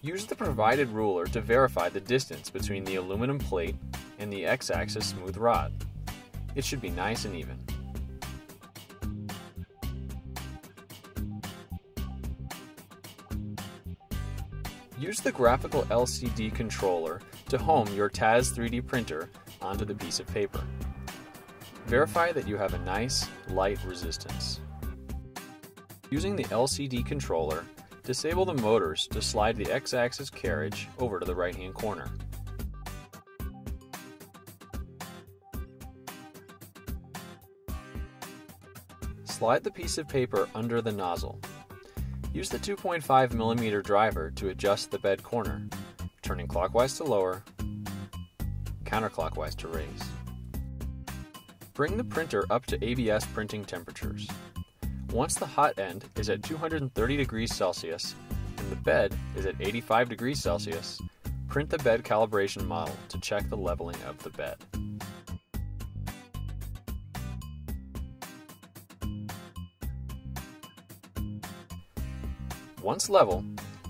Use the provided ruler to verify the distance between the aluminum plate and the x-axis smooth rod. It should be nice and even. Use the graphical LCD controller to home your TAZ 3D printer onto the piece of paper. Verify that you have a nice, light resistance. Using the LCD controller, disable the motors to slide the x-axis carriage over to the right-hand corner. Slide the piece of paper under the nozzle. Use the 2.5mm driver to adjust the bed corner, turning clockwise to lower, counterclockwise to raise. Bring the printer up to ABS printing temperatures. Once the hot end is at 230 degrees Celsius and the bed is at 85 degrees Celsius, print the bed calibration model to check the leveling of the bed. Once level,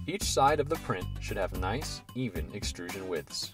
each side of the print should have nice, even extrusion widths.